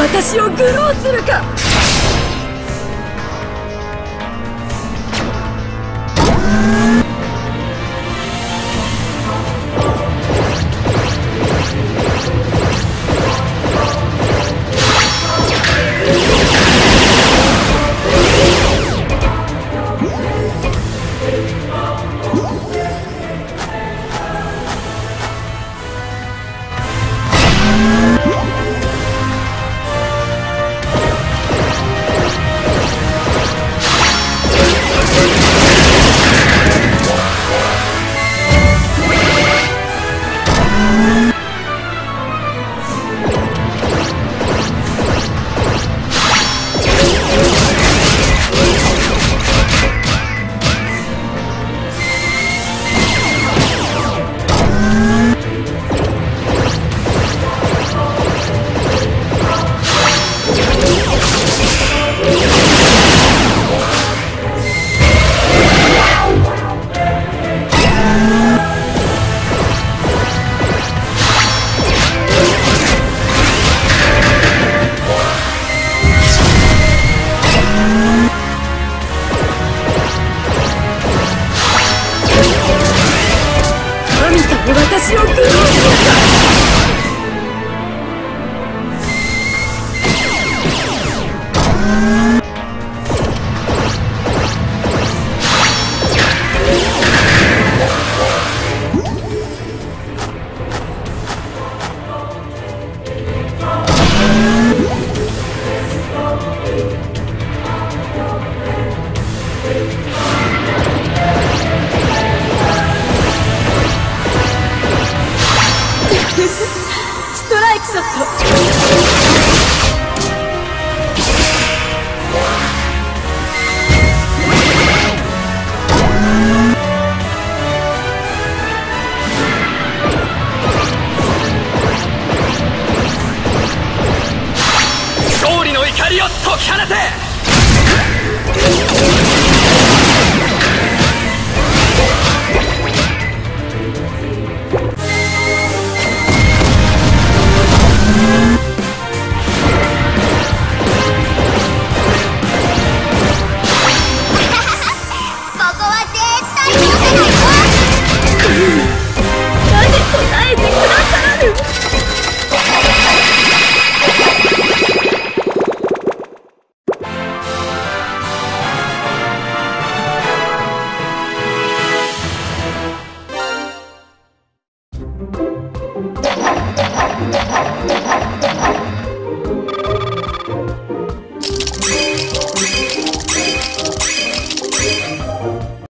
私を愚弄するか光を解き放て！